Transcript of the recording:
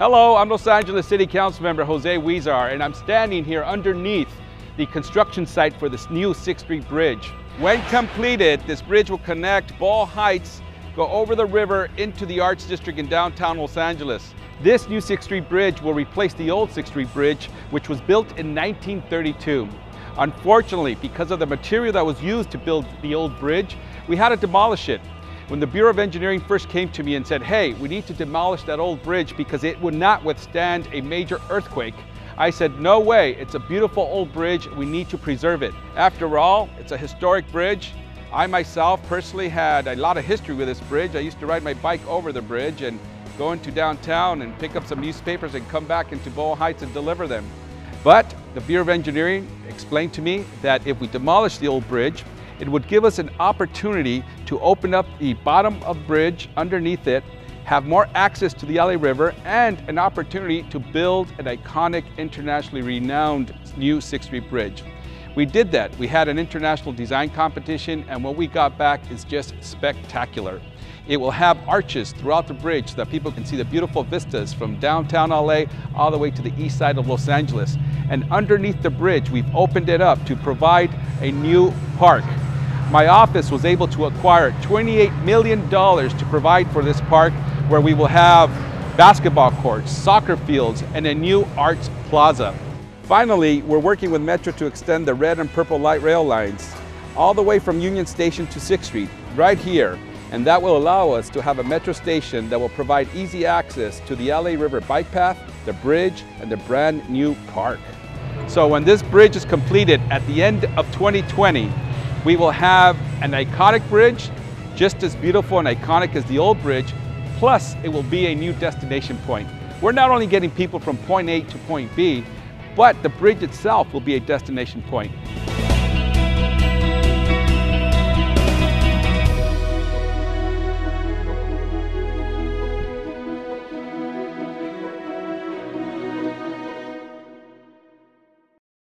Hello, I'm Los Angeles City Council member Jose Huizar, and I'm standing here underneath the construction site for this new 6th Street Bridge. When completed, this bridge will connect Boyle Heights, go over the river into the Arts District in downtown Los Angeles. This new 6th Street Bridge will replace the old 6th Street Bridge, which was built in 1932. Unfortunately, because of the material that was used to build the old bridge, we had to demolish it. When the Bureau of Engineering first came to me and said, hey, we need to demolish that old bridge because it would not withstand a major earthquake, I said, no way, it's a beautiful old bridge, we need to preserve it. After all, it's a historic bridge. I myself personally had a lot of history with this bridge. I used to ride my bike over the bridge and go into downtown and pick up some newspapers and come back into Boyle Heights and deliver them. But the Bureau of Engineering explained to me that if we demolish the old bridge, it would give us an opportunity to open up the bottom of bridge underneath it, have more access to the LA River, and an opportunity to build an iconic, internationally renowned new 6th Street Bridge. We did that. We had an international design competition, and what we got back is just spectacular. It will have arches throughout the bridge so that people can see the beautiful vistas from downtown LA all the way to the east side of Los Angeles. And underneath the bridge, we've opened it up to provide a new park. My office was able to acquire $28 million to provide for this park where we will have basketball courts, soccer fields, and a new arts plaza. Finally, we're working with Metro to extend the red and purple light rail lines all the way from Union Station to 6th Street, right here, and that will allow us to have a metro station that will provide easy access to the LA River bike path, the bridge, and the brand new park. So when this bridge is completed at the end of 2020, we will have an iconic bridge, just as beautiful and iconic as the old bridge, plus it will be a new destination point. We're not only getting people from point A to point B, but the bridge itself will be a destination point.